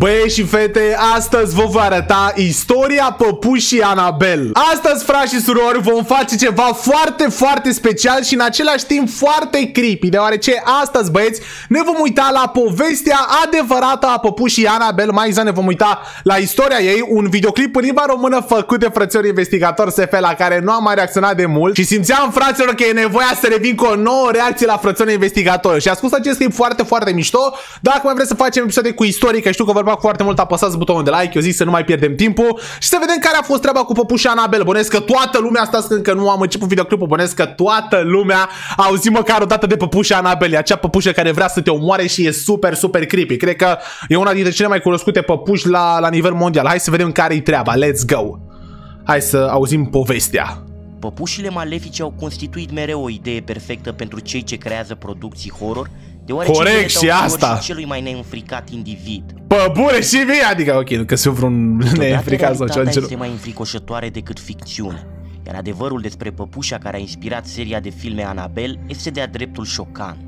Băieți și fete, astăzi vă voi arăta istoria păpușii Anabel. Astăzi, frați și surori, vom face ceva foarte, foarte special și în același timp foarte creepy, deoarece astăzi, băieți, ne vom uita la povestea adevărată a păpușii Anabel, mai exact ne vom uita la istoria ei, un videoclip în limba română făcut de frățiori investigator SF la care nu am mai reacționat de mult și simțeam, fraților, că e nevoia să revin cu o nouă reacție la frățiori investigator și a spus acest clip foarte, foarte mișto. Dacă mai vreți să facem episoade cu istorie, că știu că vă plac foarte mult, apăsați butonul de like, eu zic să nu mai pierdem timpul și să vedem care a fost treaba cu păpușa Anabel. Bănesc că toată lumea asta când că nu am început videoclipul, bănesc că toată lumea a auzit măcar o dată de păpușa Anabel, e acea păpușă care vrea să te omoare și e super, super creepy. Cred că e una dintre cele mai cunoscute păpuși la, la nivel mondial. Hai să vedem care-i treaba, let's go! Hai să auzim povestea. Păpușile malefice au constituit mereu o idee perfectă pentru cei ce creează producții horror Deoarece Corect, și asta. Și celui mai neînfricat individ. Pă, bune, și mie, adică, ok, nu că sunt vreun neînfricat sau ceva este mai înfricoșătoare decât ficțiune. Iar adevărul despre păpușa care a inspirat seria de filme Annabelle este de-a dreptul șocant.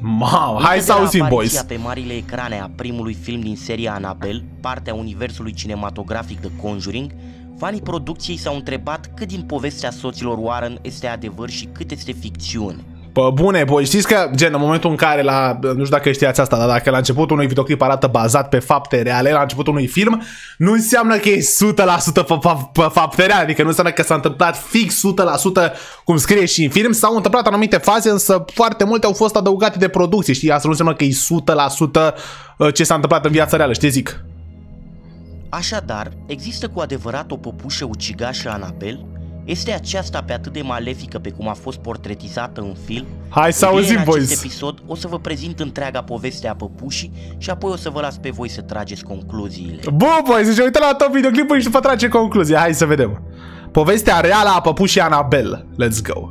Mau, hai să auzim, boys. pe marile ecrane a primului film din seria Annabelle, partea universului cinematografic de Conjuring, fanii producției s-au întrebat cât din povestea soților Warren este adevăr și cât este ficțiune. Pă bune, voi știți că, gen, în momentul în care la, nu știu dacă știați asta, dar dacă la începutul unui videoclip arată bazat pe fapte reale, la începutul unui film, nu înseamnă că e 100% pe, pe fapte reale, adică nu înseamnă că s-a întâmplat fix 100% cum scrie și în film, s-au întâmplat anumite faze, însă foarte multe au fost adăugate de producție, știi, asta nu înseamnă că e 100% uh, ce s-a întâmplat în viața reală, știi zic? Așadar, există cu adevărat o păpușă ucigașă Anabel este aceasta pe atât de malefică pe cum a fost portretizată în film? Hai să auzim, în boys! acest episod o să vă prezint întreaga poveste a păpușii și apoi o să vă las pe voi să trageți concluziile. Bun, boys, deci uite la tot videoclipul și vă trage concluzia. Hai să vedem. Povestea reală a păpușii Annabelle. Let's go!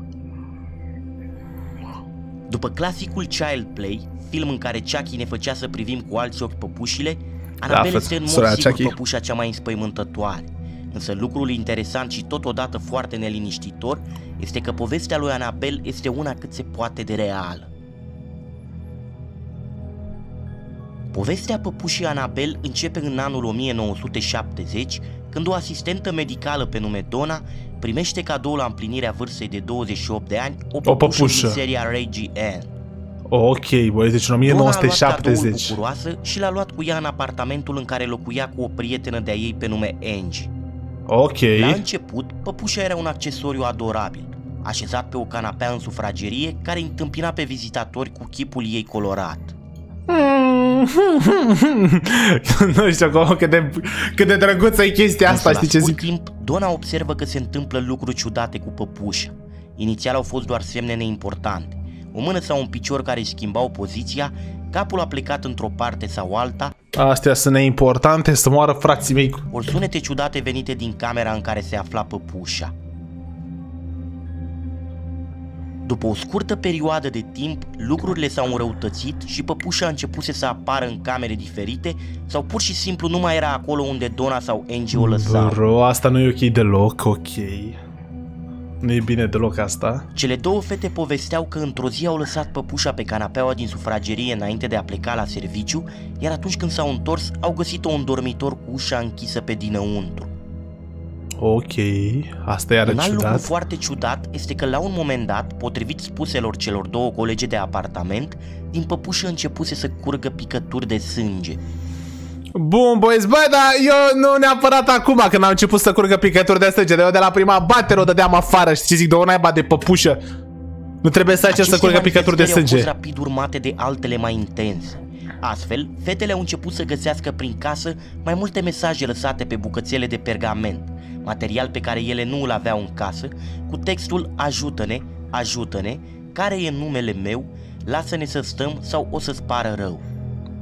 După clasicul Child Play, film în care Chucky ne făcea să privim cu alți ochi păpușile, da, Annabelle da, este în mod sigur Chucky. păpușa cea mai înspăimântătoare. Însă lucrul interesant și totodată foarte neliniștitor este că povestea lui Anabel este una cât se poate de reală. Povestea păpușii Anabel începe în anul 1970, când o asistentă medicală pe nume Donna primește cadou la împlinirea vârstei de 28 de ani o păpușă, o păpușă. din seria Reggie Ann. Ok, băi, deci în 1970. Donna a luat bucuroasă și l-a luat cu ea în apartamentul în care locuia cu o prietenă de-a ei pe nume Angie. Ok. La început, păpușa era un accesoriu adorabil, așezat pe o canapea în sufragerie care întâmpina pe vizitatori cu chipul ei colorat. nu știu cum, cât de, cât de drăguță e chestia asta, Însă, știi ce zic? timp, Dona observă că se întâmplă lucruri ciudate cu păpușa. Inițial au fost doar semne neimportante. O mână sau un picior care își schimbau poziția, capul a plecat într-o parte sau alta, Astea sunt neimportante, să moară frații mei. Ori sunete ciudate venite din camera în care se afla păpușa. După o scurtă perioadă de timp, lucrurile s-au înrăutățit și păpușa a început să apară în camere diferite sau pur și simplu nu mai era acolo unde Dona sau Angie o lăsau. Bro, asta nu e ok deloc, ok. Nu e bine deloc asta. Cele două fete povesteau că într-o zi au lăsat păpușa pe canapeaua din sufragerie înainte de a pleca la serviciu, iar atunci când s-au întors, au găsit-o în dormitor cu ușa închisă pe dinăuntru. Ok, asta e Un alt lucru foarte ciudat este că la un moment dat, potrivit spuselor celor două colege de apartament, din păpușă începuse să curgă picături de sânge. Bun, boys, bă, dar eu nu neapărat acum când am început să curgă picături de sânge, de eu de la prima batere o dădeam afară, și ce zic, de o naiba de păpușă. Nu trebuie să acest să curgă picături de sânge. au fost rapid urmate de altele mai intense. Astfel, fetele au început să găsească prin casă mai multe mesaje lăsate pe bucățele de pergament, material pe care ele nu îl aveau în casă, cu textul Ajută-ne, ajută-ne, care e numele meu, lasă-ne să stăm sau o să-ți pară rău.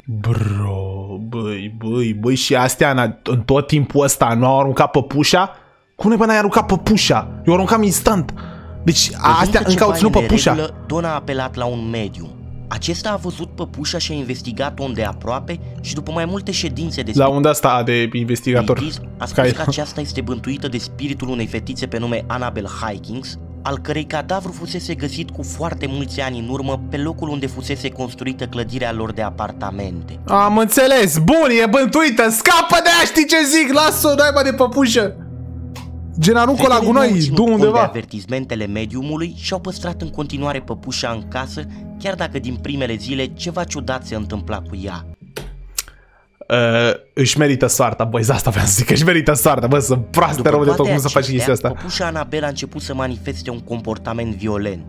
Bro băi, băi, băi, și astea în, în tot timpul ăsta nu au aruncat păpușa? Cum ne n-ai aruncat păpușa? Eu aruncam instant. Deci astea încă au ținut păpușa. Regulă, Dona a apelat la un medium. Acesta a văzut păpușa și a investigat unde aproape și după mai multe ședințe de La unde asta de investigator? a spus că aceasta este bântuită de spiritul unei fetițe pe nume Annabel Hikings, al cărei cadavru fusese găsit cu foarte mulți ani în urmă pe locul unde fusese construită clădirea lor de apartamente. Am înțeles, bun, e bântuită, scapă de aia, știi ce zic, lasă-o, dai de păpușă. Gen aruncă la gunoi, du undeva. de avertizmentele mediumului și au păstrat în continuare păpușa în casă, chiar dacă din primele zile ceva ciudat se întâmpla cu ea. Uh, își merită soarta, băi, asta vreau să zic, își merită soarta, bă, să proaste rău de tot, cum să faci chestia asta. Păpușa Anabel a început să manifeste un comportament violent.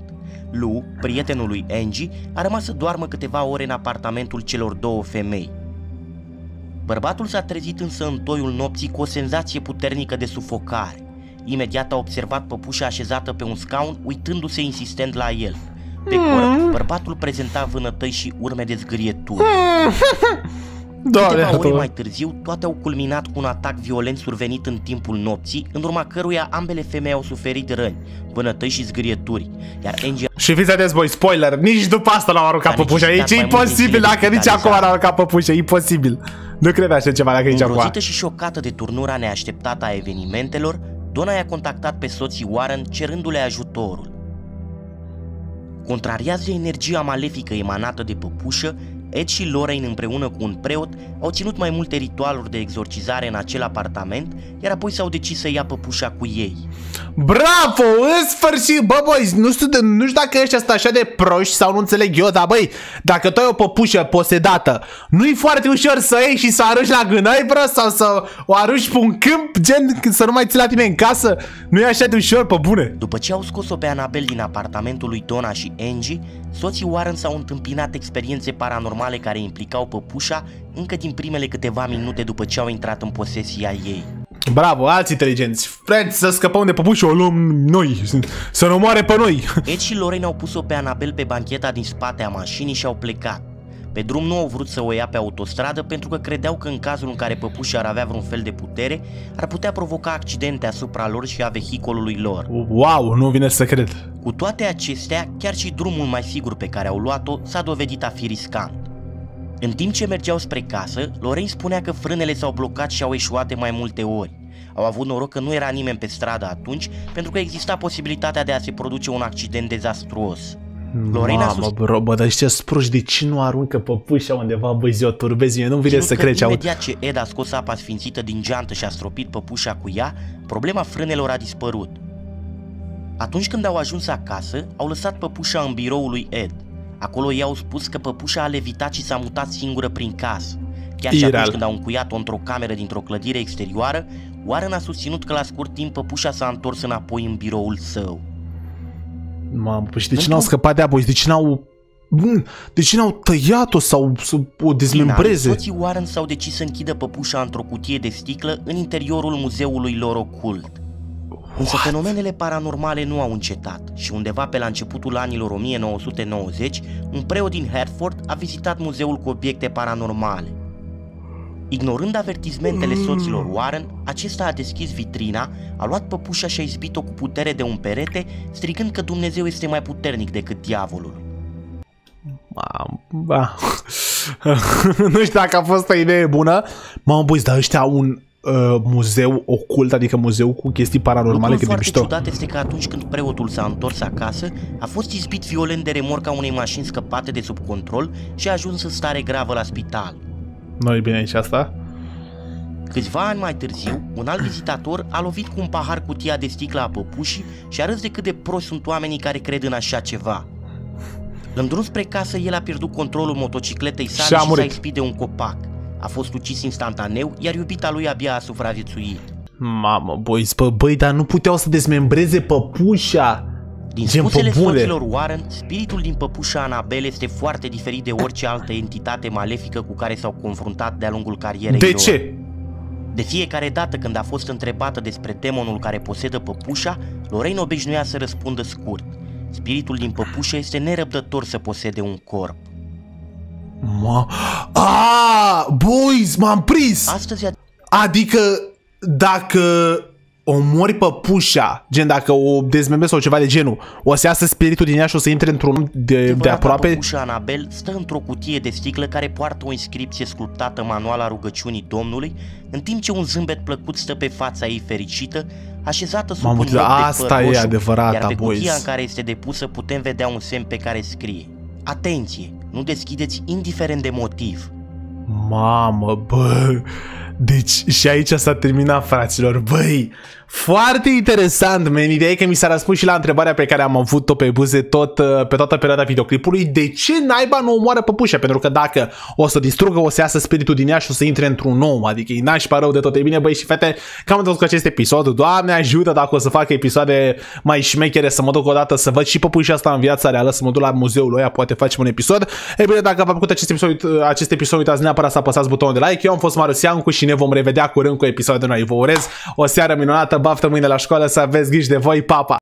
Lu, prietenul lui Angie, a rămas să doarmă câteva ore în apartamentul celor două femei. Bărbatul s-a trezit însă în toiul nopții cu o senzație puternică de sufocare. Imediat a observat păpușa așezată pe un scaun, uitându-se insistent la el. Pe corp, mm. bărbatul prezenta vânătăi și urme de zgârieturi. Doamne, Câteva ore mai târziu, toate au culminat cu un atac violent survenit în timpul nopții, în urma căruia ambele femei au suferit răni, vânătăi și zgârieturi, iar Angie... Și fiți atenți, voi, spoiler, nici după asta l-au aruncat păpușa, aici e imposibil, dacă nici acum l-au aruncat păpușa, imposibil. Nu cred așa ceva dacă nici acum. și șocată de turnura neașteptată a evenimentelor, Donna i-a contactat pe soții Warren cerându-le ajutorul. Contrariază energia malefică emanată de păpușă, Ed și Lorraine împreună cu un preot au ținut mai multe ritualuri de exorcizare în acel apartament, iar apoi s-au decis să ia păpușa cu ei. Bravo! În sfârșit! Bă, băi, nu știu, de, nu știu dacă ești asta așa de proști sau nu înțeleg eu, dar băi, dacă tu ai o păpușă posedată, nu-i foarte ușor să iei și să arunci la gânăi, bro, sau să o arunci pe un câmp, gen să nu mai ții la tine în casă? Nu e așa de ușor, pe bune. După ce au scos-o pe Anabel din apartamentul lui Donna și Angie, soții Warren s-au întâmpinat experiențe paranormale care implicau păpușa încă din primele câteva minute după ce au intrat în posesia ei. Bravo, alți inteligenți. Vreți să scăpăm de păpuși, o luăm noi, să ne omoare pe noi. Ed și Lorraine au pus-o pe Anabel pe bancheta din spate a mașinii și au plecat. Pe drum nu au vrut să o ia pe autostradă pentru că credeau că în cazul în care păpușii ar avea vreun fel de putere, ar putea provoca accidente asupra lor și a vehicolului lor. Wow, nu vine să cred. Cu toate acestea, chiar și drumul mai sigur pe care au luat-o s-a dovedit a fi riscant. În timp ce mergeau spre casă, Lorraine spunea că frânele s-au blocat și au eșuat de mai multe ori. Au avut noroc că nu era nimeni pe stradă atunci, pentru că exista posibilitatea de a se produce un accident dezastruos. Lorena Mamă, sus... bro, bă, dar ăștia spruși, de ce nu aruncă păpușa undeva, băi, zi o turbezi, mie nu vine să crezi. Imediat ce Ed a scos apa sfințită din geantă și a stropit păpușa cu ea, problema frânelor a dispărut. Atunci când au ajuns acasă, au lăsat păpușa în biroul lui Ed. Acolo i-au spus că păpușa a levitat și s-a mutat singură prin casă. Chiar și atunci când au încuiat-o într-o cameră dintr-o clădire exterioară, Warren a susținut că la scurt timp păpușa s-a întors înapoi în biroul său. Mamă, păi și de ce n-au scăpat de apoi? De ce n-au de ce n-au tăiat-o sau să o dezmembreze? Soții Warren s-au decis să închidă păpușa într-o cutie de sticlă în interiorul muzeului lor ocult. Însă fenomenele paranormale nu au încetat și undeva pe la începutul anilor 1990, un preot din Hertford a vizitat muzeul cu obiecte paranormale. Ignorând avertizmentele mm. soților Warren, acesta a deschis vitrina, a luat păpușa și a izbit-o cu putere de un perete, strigând că Dumnezeu este mai puternic decât diavolul. Ba, nu știu dacă a fost o idee bună. Mamă, băi, dar ăștia au un uh, muzeu ocult, adică muzeu cu chestii paranormale, cât de mișto. ciudat este că atunci când preotul s-a întors acasă, a fost izbit violent de remorca unei mașini scăpate de sub control și a ajuns în stare gravă la spital. Nu e bine aici asta? Câțiva ani mai târziu, un alt vizitator a lovit cu un pahar cutia de sticlă a păpușii și a râs de cât de prost sunt oamenii care cred în așa ceva. În drum spre casă, el a pierdut controlul motocicletei sale și, și s-a expit de un copac. A fost ucis instantaneu, iar iubita lui abia a supraviețuit. Mamă, băi, bă, băi, dar nu puteau să dezmembreze păpușa. Din spusele soților Warren, spiritul din păpușa Anabel este foarte diferit de orice altă entitate malefică cu care s-au confruntat de-a lungul carierei De lor. ce? De fiecare dată când a fost întrebată despre demonul care posedă păpușa, Lorraine obișnuia să răspundă scurt. Spiritul din păpușă este nerăbdător să posede un corp. Ma... Ah, boys, m-am prins! Astăzi a... Adică dacă omori păpușa, gen dacă o dezmembrezi sau ceva de genul, o să iasă spiritul din ea și o să intre într-un de, de aproape... Păpușa Anabel stă într-o cutie de sticlă care poartă o inscripție sculptată manual a rugăciunii Domnului, în timp ce un zâmbet plăcut stă pe fața ei fericită, așezată sub Mamă, un loc asta de păr e roșu, adevărata, iar pe cutia boys. în care este depusă putem vedea un semn pe care scrie Atenție! Nu deschideți indiferent de motiv. Mamă, bă, deci și aici s-a terminat, fraților, băi, foarte interesant, man, ideea e că mi s-a răspuns și la întrebarea pe care am avut-o pe buze tot, uh, pe toată perioada videoclipului, de ce naiba nu omoară păpușa? Pentru că dacă o să distrugă, o să iasă spiritul din ea și o să intre într-un nou, adică e nașpa rău de tot. E bine, băi și fete, cam am tot cu acest episod, Doamne ajută dacă o să fac episoade mai șmechere, să mă duc o dată să văd și păpușa asta în viața reală, să mă duc la muzeul ăia, poate facem un episod. E bine, dacă v-a plăcut acest episod, acest episod, uitați neapărat să apăsați butonul de like. Eu am fost Marius Iancu și ne vom revedea curând cu episoade noi. Vă urez o seară minunată, baftă mâine la școală, să aveți grijă de voi, papa!